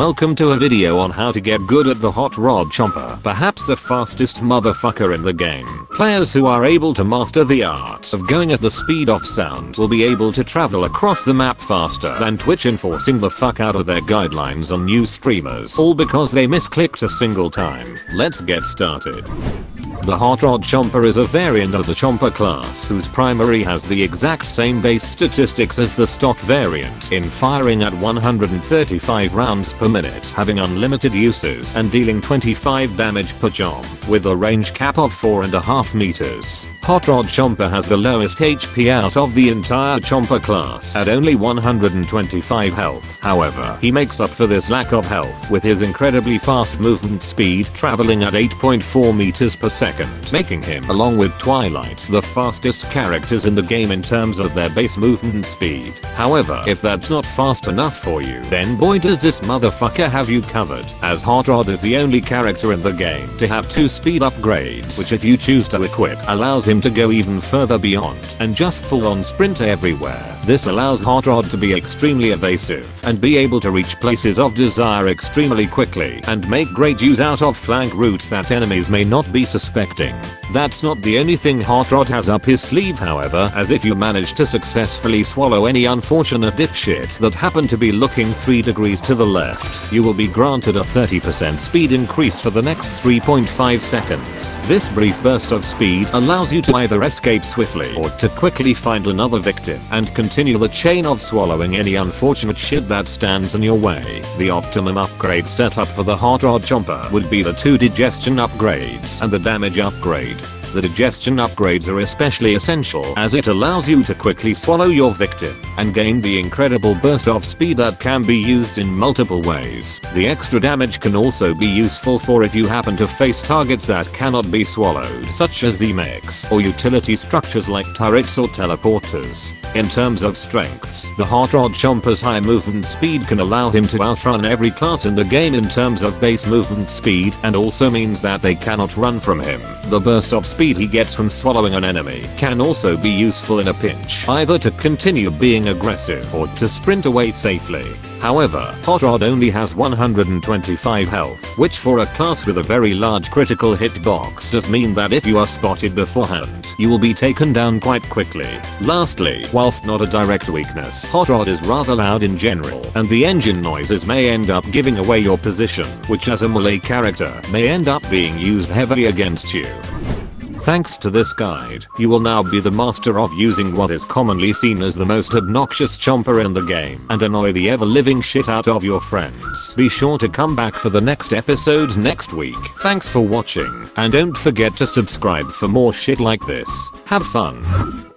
welcome to a video on how to get good at the Hot Rod Chomper, perhaps the fastest motherfucker in the game. Players who are able to master the art of going at the speed of sound will be able to travel across the map faster than Twitch enforcing the fuck out of their guidelines on new streamers all because they misclicked a single time. Let's get started. The Hot Rod Chomper is a variant of the Chomper class whose primary has the exact same base statistics as the stock variant in firing at 135 rounds per minute having unlimited uses and dealing 25 damage per jump with a range cap of 4.5 meters. Hot Rod Chomper has the lowest HP out of the entire Chomper class at only 125 health. However, he makes up for this lack of health with his incredibly fast movement speed traveling at 8.4 meters per second, making him along with Twilight the fastest characters in the game in terms of their base movement speed. However, if that's not fast enough for you, then boy does this motherfucker have you covered, as Hot Rod is the only character in the game to have two speed upgrades which if you choose to equip allows him to go even further beyond and just full on sprint everywhere. This allows Hot Rod to be extremely evasive and be able to reach places of desire extremely quickly and make great use out of flank routes that enemies may not be suspecting. That's not the only thing Hot Rod has up his sleeve however as if you manage to successfully swallow any unfortunate dipshit that happen to be looking 3 degrees to the left, you will be granted a 30% speed increase for the next 3.5 seconds. This brief burst of speed allows you to either escape swiftly or to quickly find another victim and continue the chain of swallowing any unfortunate shit that stands in your way. The optimum upgrade setup for the Hot Rod Chomper would be the two digestion upgrades and the damage upgrade. The digestion upgrades are especially essential as it allows you to quickly swallow your victim and gain the incredible burst of speed that can be used in multiple ways. The extra damage can also be useful for if you happen to face targets that cannot be swallowed such as the mechs or utility structures like turrets or teleporters. In terms of strengths, the Hot Rod Chomper's high movement speed can allow him to outrun every class in the game in terms of base movement speed and also means that they cannot run from him. The burst of speed he gets from swallowing an enemy can also be useful in a pinch, either to continue being aggressive or to sprint away safely. However, Hot Rod only has 125 health, which for a class with a very large critical hitbox does mean that if you are spotted beforehand, you will be taken down quite quickly. Lastly, whilst not a direct weakness, Hot Rod is rather loud in general, and the engine noises may end up giving away your position, which as a melee character may end up being used heavily against you. Thanks to this guide, you will now be the master of using what is commonly seen as the most obnoxious chomper in the game and annoy the ever living shit out of your friends. Be sure to come back for the next episode next week. Thanks for watching and don't forget to subscribe for more shit like this. Have fun.